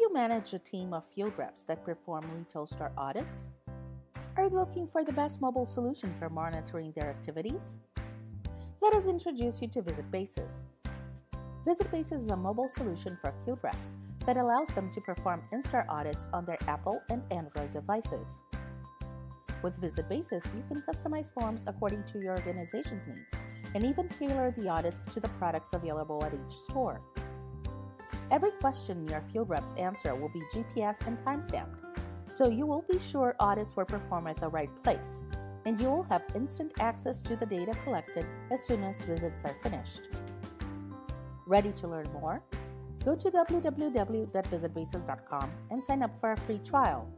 you manage a team of field reps that perform retail store audits? Are you looking for the best mobile solution for monitoring their activities? Let us introduce you to VisitBasis. Visit Basis is a mobile solution for field reps that allows them to perform in-store audits on their Apple and Android devices. With VisitBasis, you can customize forms according to your organization's needs and even tailor the audits to the products available at each store. Every question your field reps answer will be GPS and timestamped, so you will be sure audits were performed at the right place, and you will have instant access to the data collected as soon as visits are finished. Ready to learn more? Go to www.visitbasis.com and sign up for a free trial.